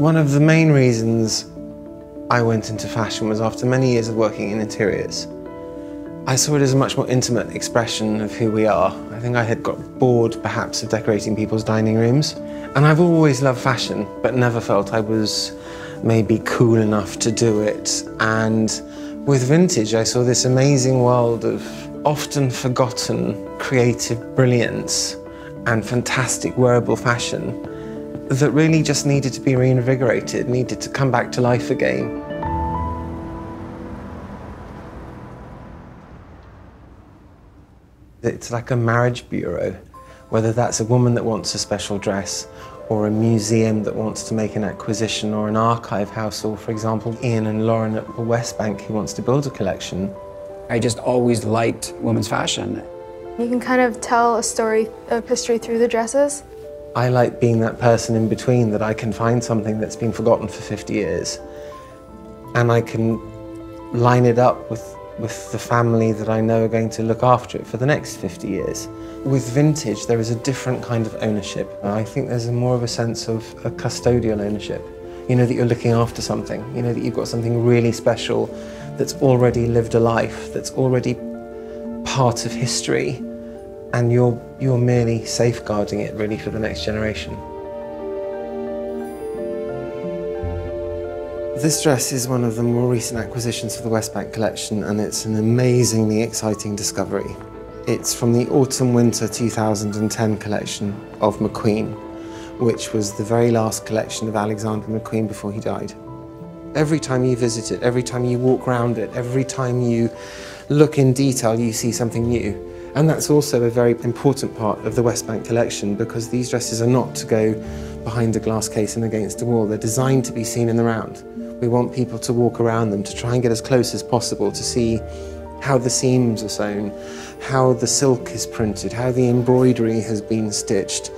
One of the main reasons I went into fashion was after many years of working in interiors. I saw it as a much more intimate expression of who we are. I think I had got bored perhaps of decorating people's dining rooms. And I've always loved fashion, but never felt I was maybe cool enough to do it. And with vintage, I saw this amazing world of often forgotten creative brilliance and fantastic wearable fashion that really just needed to be reinvigorated, needed to come back to life again. It's like a marriage bureau, whether that's a woman that wants a special dress or a museum that wants to make an acquisition or an archive house or, for example, Ian and Lauren at the Westbank who wants to build a collection. I just always liked women's fashion. You can kind of tell a story of history through the dresses. I like being that person in between that I can find something that's been forgotten for 50 years and I can line it up with with the family that I know are going to look after it for the next 50 years. With vintage, there is a different kind of ownership. I think there's a more of a sense of a custodial ownership. You know that you're looking after something, you know that you've got something really special that's already lived a life, that's already part of history, and you're, you're merely safeguarding it really for the next generation. This dress is one of the more recent acquisitions for the Westbank collection and it's an amazingly exciting discovery. It's from the Autumn-Winter 2010 collection of McQueen, which was the very last collection of Alexander McQueen before he died. Every time you visit it, every time you walk around it, every time you look in detail, you see something new. And that's also a very important part of the Westbank collection because these dresses are not to go behind a glass case and against a wall. They're designed to be seen in the round. We want people to walk around them to try and get as close as possible to see how the seams are sewn, how the silk is printed, how the embroidery has been stitched,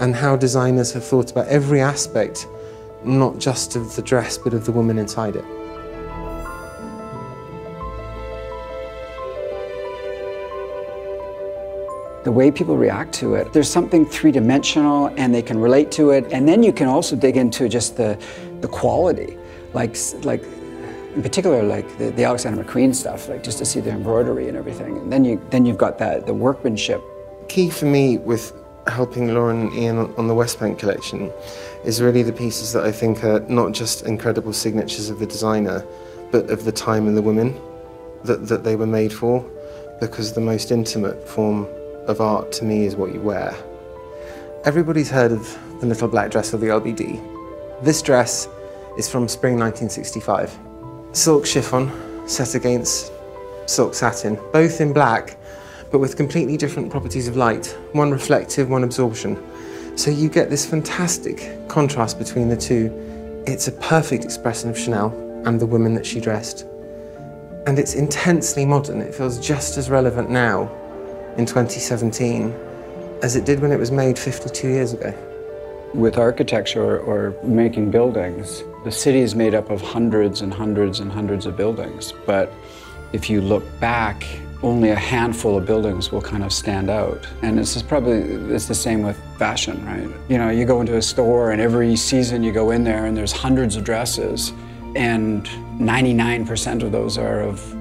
and how designers have thought about every aspect, not just of the dress, but of the woman inside it. The way people react to it. There's something three-dimensional and they can relate to it. And then you can also dig into just the, the quality like, like in particular, like the, the Alexander McQueen stuff, like just to see the embroidery and everything. And then, you, then you've got that, the workmanship. Key for me with helping Lauren and Ian on the Westbank collection is really the pieces that I think are not just incredible signatures of the designer, but of the time and the women that, that they were made for. Because the most intimate form of art to me is what you wear. Everybody's heard of the little black dress of the LBD. This dress is from spring 1965. Silk chiffon set against silk satin, both in black, but with completely different properties of light, one reflective, one absorption. So you get this fantastic contrast between the two. It's a perfect expression of Chanel and the women that she dressed. And it's intensely modern. It feels just as relevant now in 2017 as it did when it was made 52 years ago. With architecture or making buildings, the city is made up of hundreds and hundreds and hundreds of buildings. But if you look back, only a handful of buildings will kind of stand out. And this is probably it's the same with fashion, right? You know, you go into a store and every season you go in there and there's hundreds of dresses and 99% of those are of,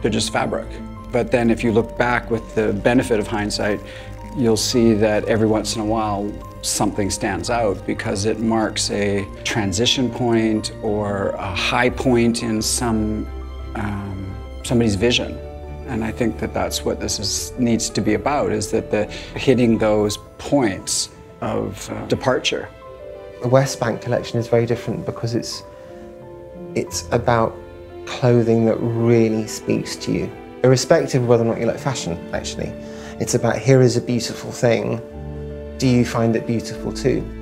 they're just fabric. But then if you look back with the benefit of hindsight, you'll see that every once in a while something stands out because it marks a transition point or a high point in some um, somebody's vision. And I think that that's what this is, needs to be about, is that the hitting those points of uh, departure. The Westbank collection is very different because it's, it's about clothing that really speaks to you, irrespective of whether or not you like fashion, actually. It's about here is a beautiful thing. Do you find it beautiful too?